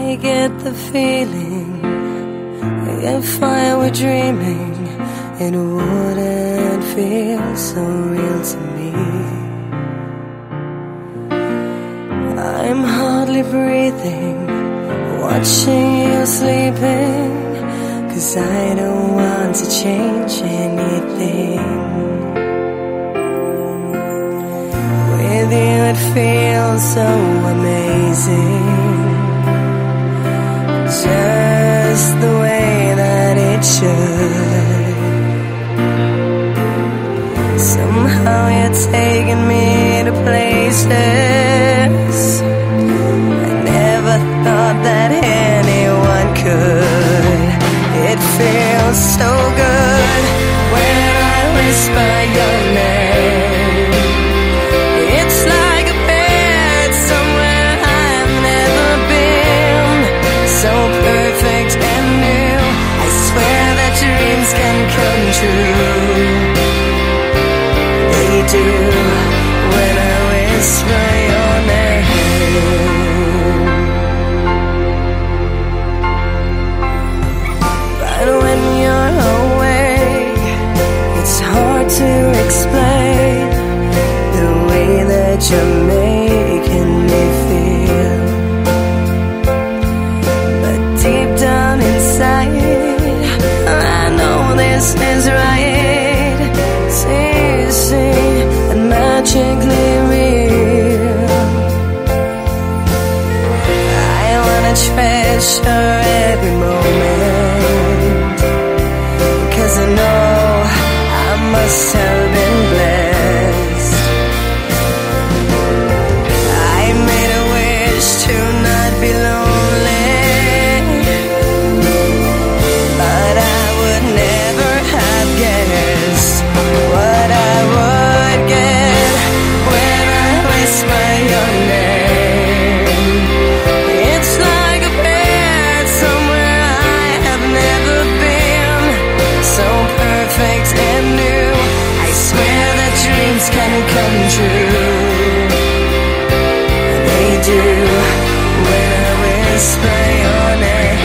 I get the feeling if I were dreaming, it wouldn't feel so real to me. I'm hardly breathing, watching you sleeping, cause I don't want to change anything. With you, it feels so amazing just the way that it should. Somehow you're taking me to places I never thought that anyone could. It feels so good when I whisper your name. Can come true. They do when I whisper your name. But when you're awake, it's hard to explain the way that you're making me feel. This is right. And magically real. I wanna treasure every moment. Cause I know I must have come true. They do when I whisper your name.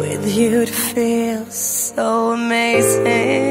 With you, it feels so amazing.